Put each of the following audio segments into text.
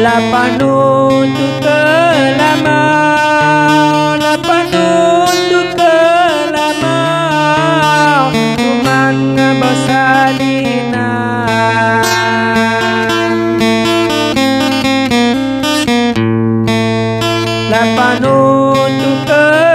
lapang nunduk ke lama lapang nunduk ke lama cuman ngabosalina lapang nunduk ke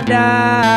die.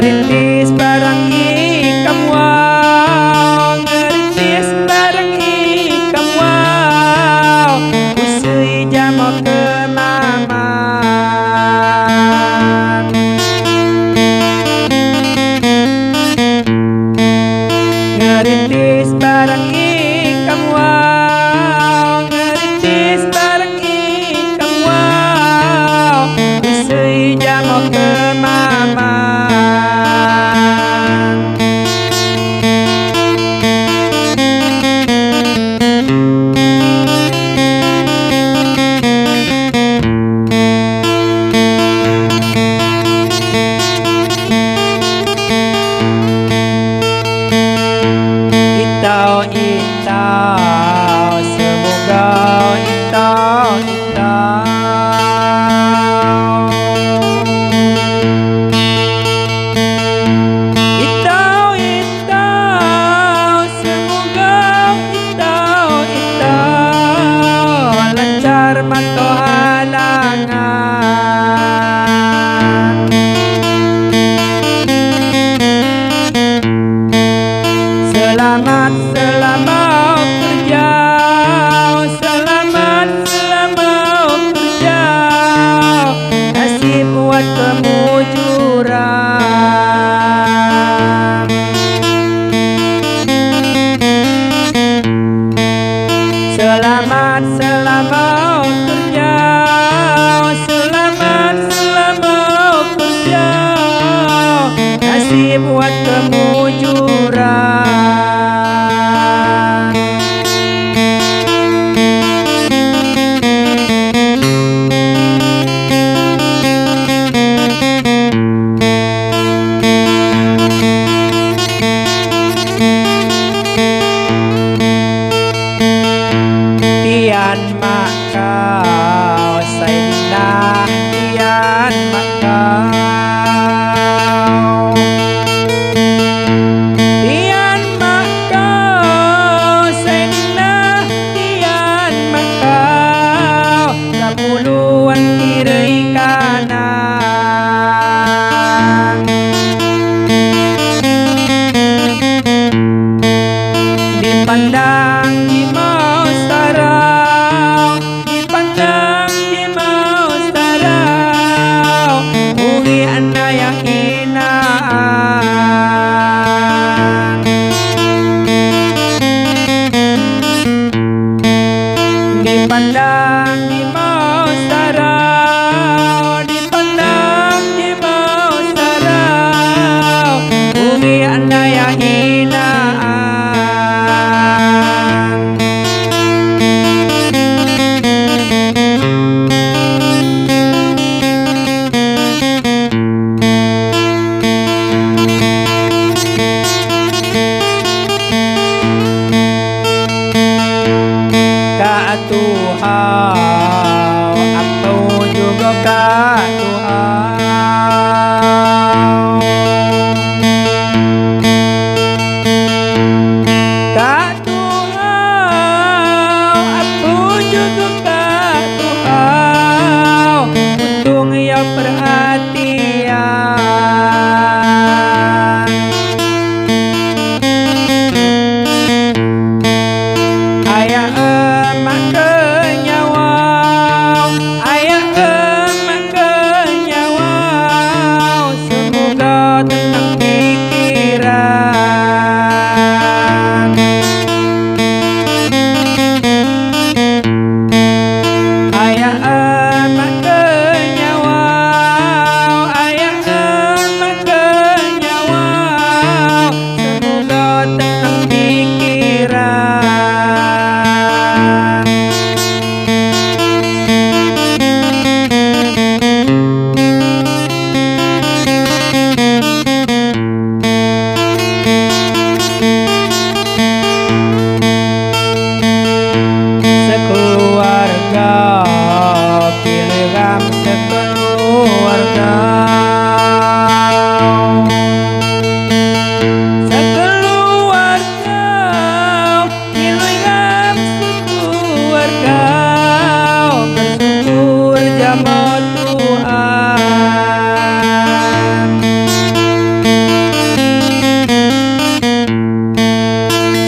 ngerintis barang ikam wow ngerintis barang ikam wow usui jamo kemaman. Ngerintis barang ikam not my God. nhà ơ mắt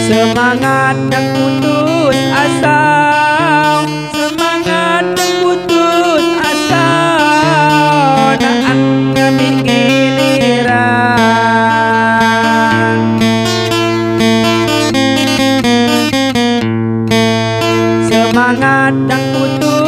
Semangat dan putus asa Semangat dan putus asa Naan kami giliran Semangat dan putus